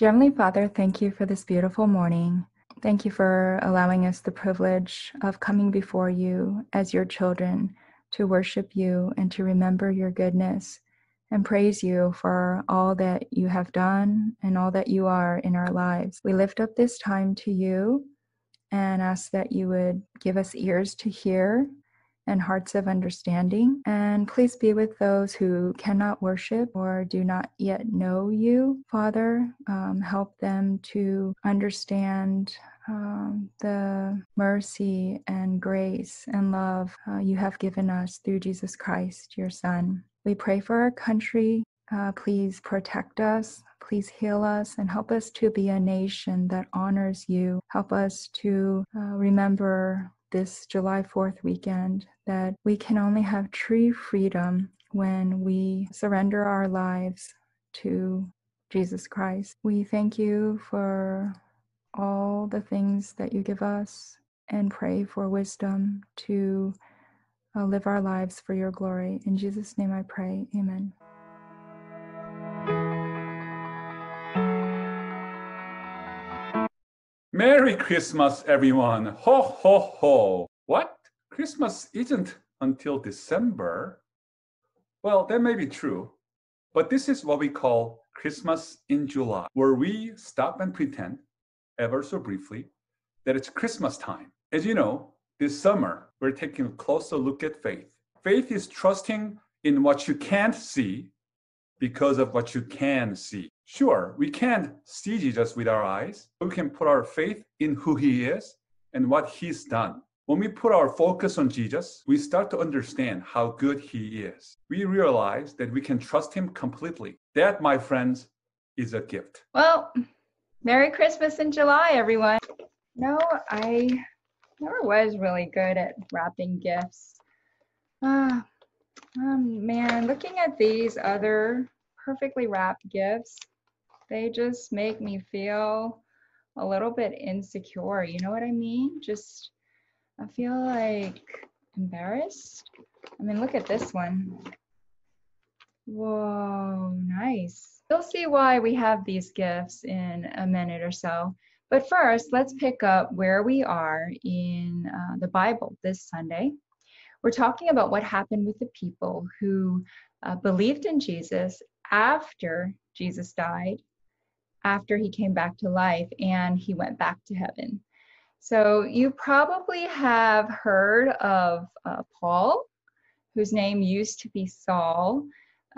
Heavenly Father, thank you for this beautiful morning. Thank you for allowing us the privilege of coming before you as your children to worship you and to remember your goodness and praise you for all that you have done and all that you are in our lives. We lift up this time to you and ask that you would give us ears to hear and hearts of understanding. And please be with those who cannot worship or do not yet know you, Father. Um, help them to understand um, the mercy and grace and love uh, you have given us through Jesus Christ, your Son. We pray for our country. Uh, please protect us. Please heal us and help us to be a nation that honors you. Help us to uh, remember this July 4th weekend that we can only have true freedom when we surrender our lives to Jesus Christ. We thank you for all the things that you give us and pray for wisdom to uh, live our lives for your glory. In Jesus' name I pray. Amen. Merry Christmas, everyone. Ho, ho, ho. What? Christmas isn't until December? Well, that may be true, but this is what we call Christmas in July, where we stop and pretend ever so briefly that it's Christmas time. As you know, this summer, we're taking a closer look at faith. Faith is trusting in what you can't see because of what you can see. Sure, we can't see Jesus with our eyes, but we can put our faith in who he is and what he's done. When we put our focus on Jesus, we start to understand how good he is. We realize that we can trust him completely. That, my friends, is a gift. Well, Merry Christmas in July, everyone. No, I never was really good at wrapping gifts. Ah, um, man, looking at these other perfectly wrapped gifts, they just make me feel a little bit insecure. You know what I mean? Just, I feel like embarrassed. I mean, look at this one. Whoa, nice. You'll see why we have these gifts in a minute or so. But first, let's pick up where we are in uh, the Bible this Sunday. We're talking about what happened with the people who uh, believed in Jesus after Jesus died, after he came back to life, and he went back to heaven. So you probably have heard of uh, Paul, whose name used to be Saul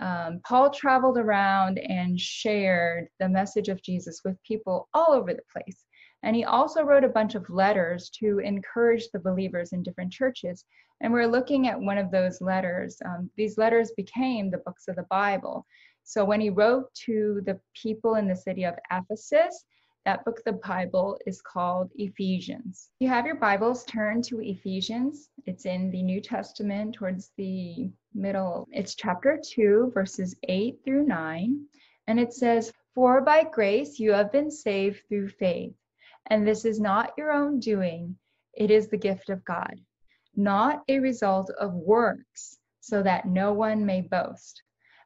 um, Paul traveled around and shared the message of Jesus with people all over the place. And he also wrote a bunch of letters to encourage the believers in different churches. And we're looking at one of those letters. Um, these letters became the books of the Bible. So when he wrote to the people in the city of Ephesus, that book, the Bible, is called Ephesians. You have your Bibles, turn to Ephesians. It's in the New Testament towards the middle. It's chapter 2, verses 8 through 9. And it says, For by grace you have been saved through faith. And this is not your own doing, it is the gift of God, not a result of works, so that no one may boast.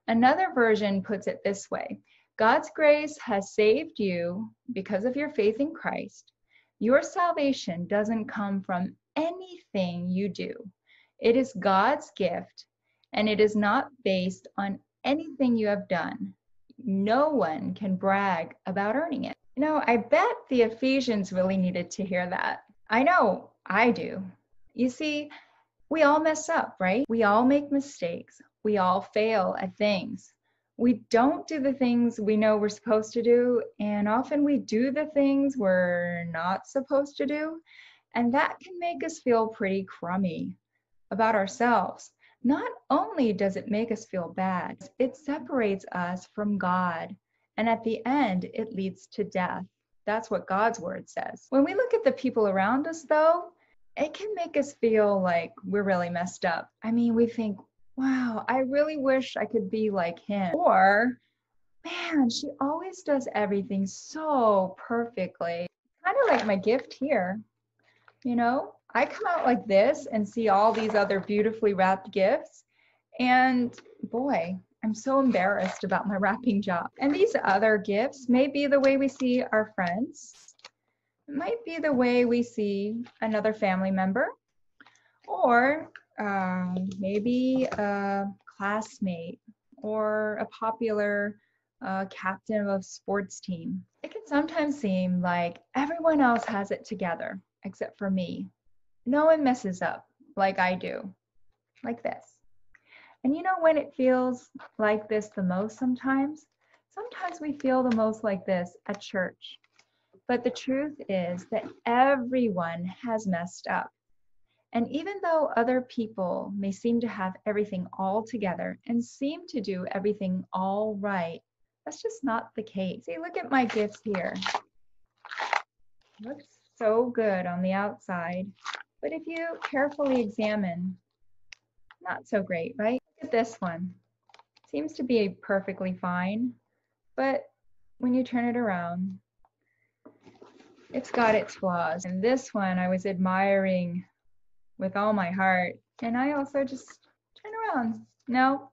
Another version puts it this way God's grace has saved you because of your faith in Christ. Your salvation doesn't come from anything you do, it is God's gift, and it is not based on anything you have done. No one can brag about earning it. You know, I bet the Ephesians really needed to hear that. I know I do. You see, we all mess up, right? We all make mistakes. We all fail at things we don't do the things we know we're supposed to do, and often we do the things we're not supposed to do, and that can make us feel pretty crummy about ourselves. Not only does it make us feel bad, it separates us from God, and at the end, it leads to death. That's what God's word says. When we look at the people around us, though, it can make us feel like we're really messed up. I mean, we think, wow, I really wish I could be like him. Or, man, she always does everything so perfectly. Kind of like my gift here, you know? I come out like this and see all these other beautifully wrapped gifts. And boy, I'm so embarrassed about my wrapping job. And these other gifts may be the way we see our friends. It might be the way we see another family member, or um, maybe a classmate or a popular uh, captain of a sports team. It can sometimes seem like everyone else has it together except for me. No one messes up like I do, like this. And you know when it feels like this the most sometimes? Sometimes we feel the most like this at church. But the truth is that everyone has messed up. And even though other people may seem to have everything all together and seem to do everything all right, that's just not the case. See, look at my gifts here. Looks so good on the outside, but if you carefully examine, not so great, right? Look at this one. Seems to be perfectly fine, but when you turn it around, it's got its flaws. And this one I was admiring with all my heart. And I also just turn around. No,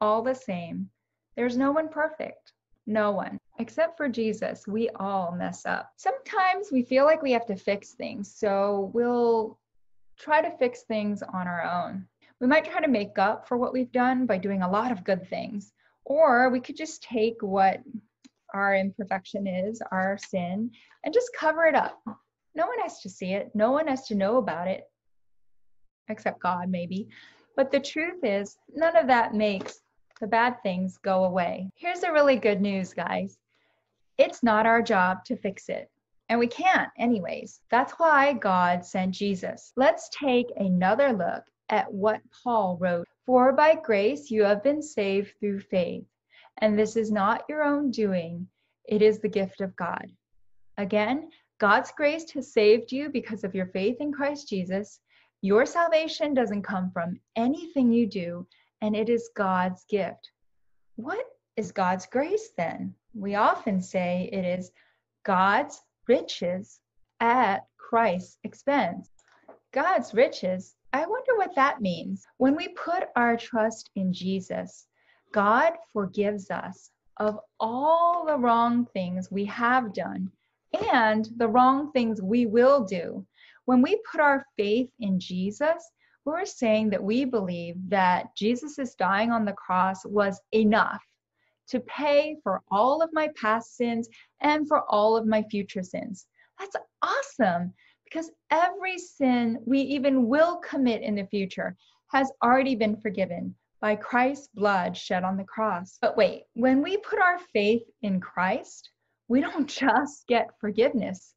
all the same. There's no one perfect. No one. Except for Jesus, we all mess up. Sometimes we feel like we have to fix things, so we'll try to fix things on our own. We might try to make up for what we've done by doing a lot of good things, or we could just take what our imperfection is, our sin, and just cover it up. No one has to see it, no one has to know about it, except God, maybe. But the truth is, none of that makes the bad things go away. Here's the really good news, guys it's not our job to fix it. And we can't, anyways. That's why God sent Jesus. Let's take another look at what Paul wrote For by grace you have been saved through faith, and this is not your own doing, it is the gift of God. Again, God's grace has saved you because of your faith in Christ Jesus. Your salvation doesn't come from anything you do, and it is God's gift. What is God's grace then? We often say it is God's riches at Christ's expense. God's riches, I wonder what that means. When we put our trust in Jesus, God forgives us of all the wrong things we have done and the wrong things we will do. When we put our faith in Jesus, we're saying that we believe that Jesus' dying on the cross was enough to pay for all of my past sins and for all of my future sins. That's awesome because every sin we even will commit in the future has already been forgiven by Christ's blood shed on the cross. But wait, when we put our faith in Christ, we don't just get forgiveness.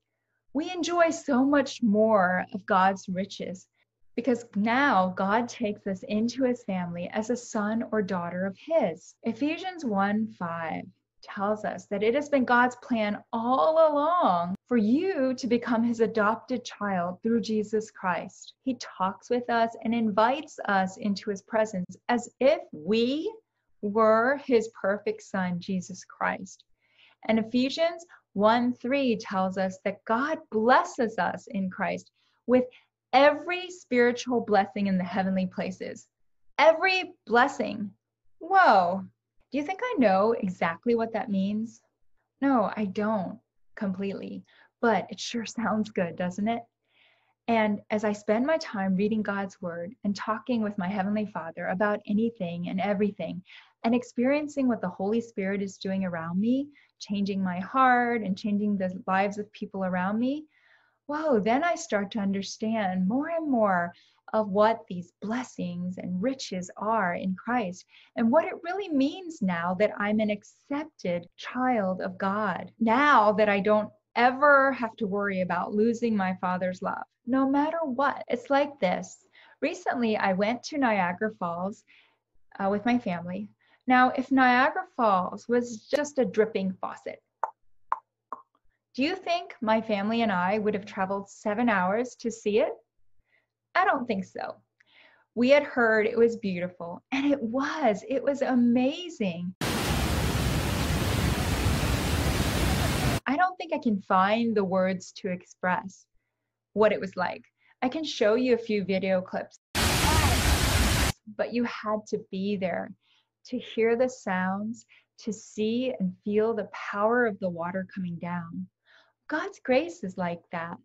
We enjoy so much more of God's riches because now God takes us into his family as a son or daughter of his. Ephesians 1 5 tells us that it has been God's plan all along for you to become his adopted child through Jesus Christ. He talks with us and invites us into his presence as if we were his perfect son, Jesus Christ. And Ephesians 1 3 tells us that God blesses us in Christ with every spiritual blessing in the heavenly places. Every blessing. Whoa. Do you think I know exactly what that means? No, I don't completely, but it sure sounds good, doesn't it? And as I spend my time reading God's word and talking with my Heavenly Father about anything and everything, and experiencing what the Holy Spirit is doing around me, changing my heart and changing the lives of people around me, whoa, then I start to understand more and more of what these blessings and riches are in Christ and what it really means now that I'm an accepted child of God. Now that I don't ever have to worry about losing my Father's love, no matter what. It's like this. Recently, I went to Niagara Falls uh, with my family. Now, if Niagara Falls was just a dripping faucet, do you think my family and I would have traveled seven hours to see it? I don't think so. We had heard it was beautiful, and it was. It was amazing. I don't think I can find the words to express what it was like. I can show you a few video clips, but you had to be there. to hear the sounds, to see and feel the power of the water coming down. God's grace is like that.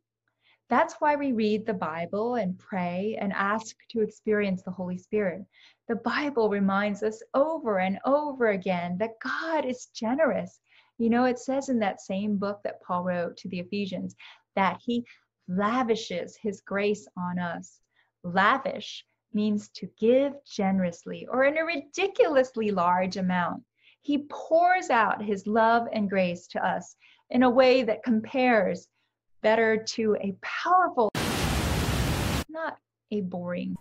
That's why we read the Bible and pray and ask to experience the Holy Spirit. The Bible reminds us over and over again that God is generous. You know, it says in that same book that Paul wrote to the Ephesians that he lavishes his grace on us. Lavish means to give generously or in a ridiculously large amount. He pours out his love and grace to us in a way that compares better to a powerful, not a boring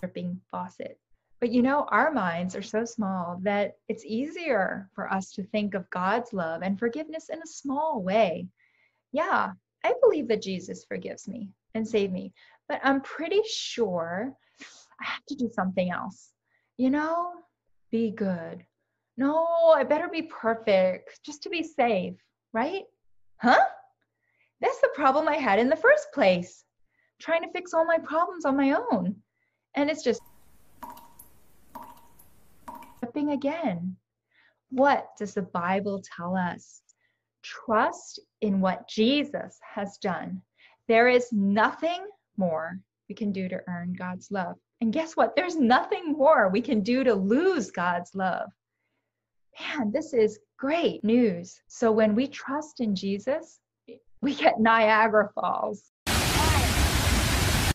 dripping faucet. But you know, our minds are so small that it's easier for us to think of God's love and forgiveness in a small way. Yeah, I believe that Jesus forgives me and saved me, but I'm pretty sure I have to do something else. You know, be good. No, I better be perfect just to be safe right? Huh? That's the problem I had in the first place, trying to fix all my problems on my own. And it's just again. What does the Bible tell us? Trust in what Jesus has done. There is nothing more we can do to earn God's love. And guess what? There's nothing more we can do to lose God's love man, this is great news. So when we trust in Jesus, we get Niagara Falls.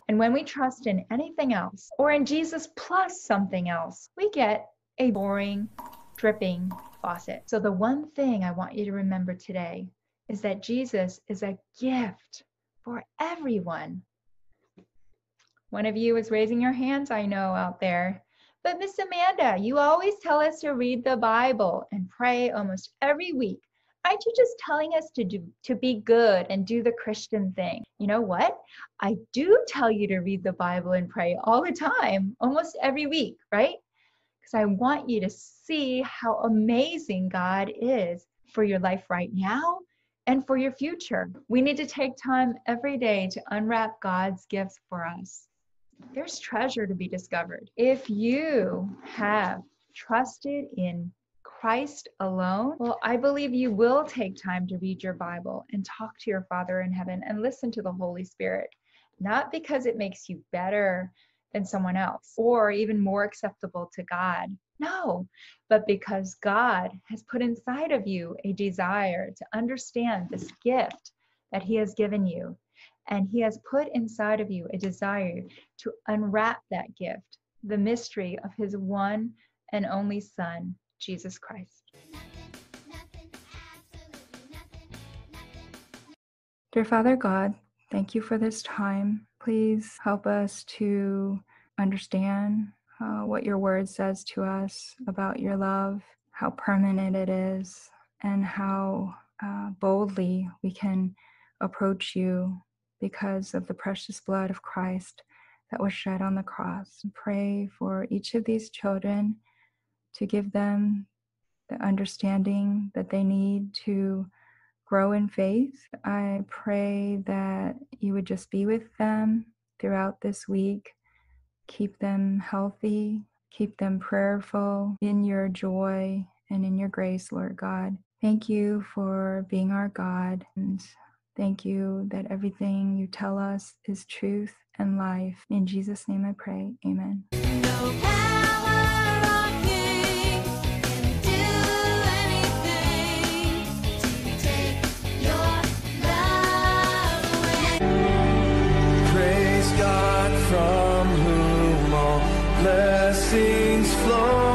And when we trust in anything else or in Jesus plus something else, we get a boring, dripping faucet. So the one thing I want you to remember today is that Jesus is a gift for everyone. One of you is raising your hands, I know, out there. But Miss Amanda, you always tell us to read the Bible and pray almost every week. Aren't you just telling us to do to be good and do the Christian thing? You know what? I do tell you to read the Bible and pray all the time, almost every week, right? Because I want you to see how amazing God is for your life right now and for your future. We need to take time every day to unwrap God's gifts for us there's treasure to be discovered. If you have trusted in Christ alone, well, I believe you will take time to read your Bible and talk to your Father in heaven and listen to the Holy Spirit, not because it makes you better than someone else or even more acceptable to God. No, but because God has put inside of you a desire to understand this gift that He has given you and He has put inside of you a desire to unwrap that gift, the mystery of His one and only Son, Jesus Christ. Dear Father God, thank you for this time. Please help us to understand uh, what your word says to us about your love, how permanent it is, and how uh, boldly we can approach you because of the precious blood of Christ that was shed on the cross. Pray for each of these children to give them the understanding that they need to grow in faith. I pray that you would just be with them throughout this week, keep them healthy, keep them prayerful in your joy and in your grace, Lord God. Thank you for being our God and Thank you that everything you tell us is truth and life. In Jesus' name I pray. Amen. Blessings flow.